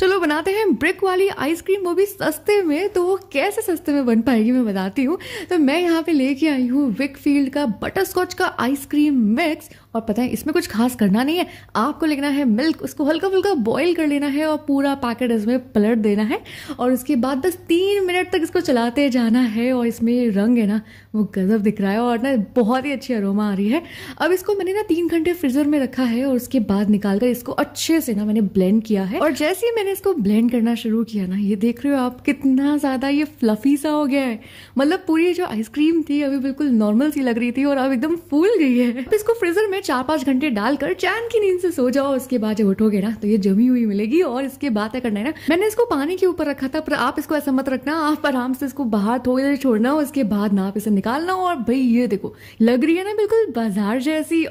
चलो, बनाते हैं ब्रिक वाली आइसक्रीम वो भी सस्ते में तो वो कैसे सस्ते में बन पाएगी मैं बताती हूँ। तो मैं यहाँ पे लेके आई हूँ विक फ़ील्ड का बटर स्कॉच का आइसक्रीम मिक्स और पता है, इसमें कुछ खास करना नहीं है। आपको लेना है मिल्क उसको हल्का फुल्का बॉईल कर लेना है और पूरा पैकेट इसमें पलट देना है। और उसके बाद बस तीन मिनट तक इसको चलाते जाना है और इसमें रंग है ना, वो गजब दिख रहा है और ना बहुत ही अच्छी अरोमा आ रही है। अब इसको मैंने ना तीन घंटे फ्रीजर में रखा है और उसके बाद निकाल कर इसको अच्छे से ना मैंने ब्लेंड किया है। और जैसे ही मैंने मैंने इसको ब्लेंड करना शुरू किया ना, ये देख रहे हो आप कितना ज़्यादा ये फ्लफी सा हो गया है। मतलब पूरी जो आइसक्रीम थी अभी बिल्कुल नॉर्मल सी लग रही थी और अब एकदम फूल गई है। तो इसको फ्रीजर में चार पाँच घंटे डालकर चैन की नींद से सो जाओ, उसके बाद जब उठोगे ना तो ये जमी हुई मिलेगी और इसके बाद क्या करना है ना, मैंने इसको पानी के ऊपर रखा था, पर आप इसको ऐसा मत रखना, आप आराम से इसको बाहर थोड़ी देर छोड़ना, उसके बाद ना आप इसे निकालना और भाई ये देखो, लग रही है ना बिल्कुल बाज़ार जैसी